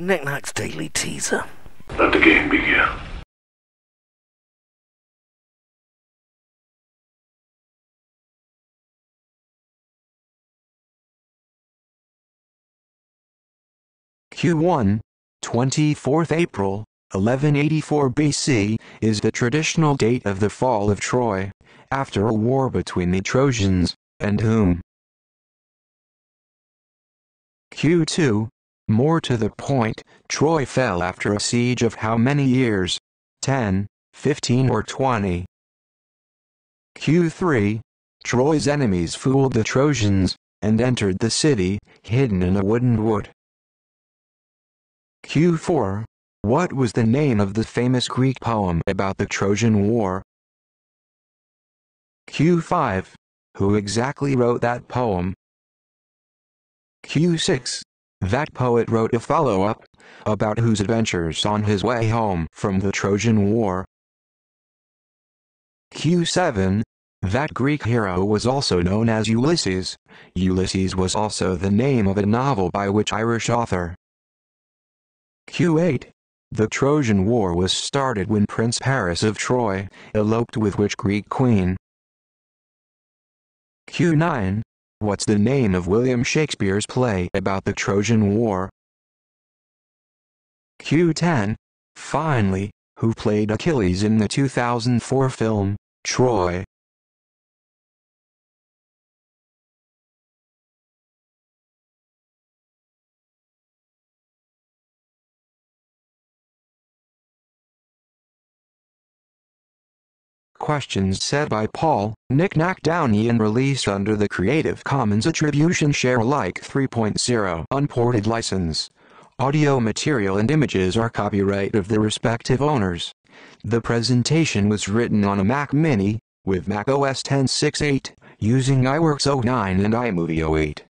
Nik Nak's Daily Teaser. Let the game begin. Q1, 24th April, 1184 BC, is the traditional date of the fall of Troy, after a war between the Trojans and whom. Q2, more to the point, Troy fell after a siege of how many years? 10, 15 or 20. Q3, Troy's enemies fooled the Trojans, and entered the city, hidden in a wooden wood. Q4, what was the name of the famous Greek poem about the Trojan War? Q5, who exactly wrote that poem? Q6, that poet wrote a follow-up, about whose adventures on his way home from the Trojan War. Q7, that Greek hero was also known as Ulysses. Ulysses was also the name of a novel by which Irish author. Q8, the Trojan War was started when Prince Paris of Troy eloped with which Greek queen. Q9, What's the name of William Shakespeare's play about the Trojan War? Q10. Finally, who played Achilles in the 2004 film, Troy? Questions said by Paul, Knickknack Downie and released under the Creative Commons Attribution Share Alike 3.0 unported license. Audio material and images are copyright of the respective owners. The presentation was written on a Mac Mini, with Mac OS 10.6.8, using iWorks 09 and iMovie 08.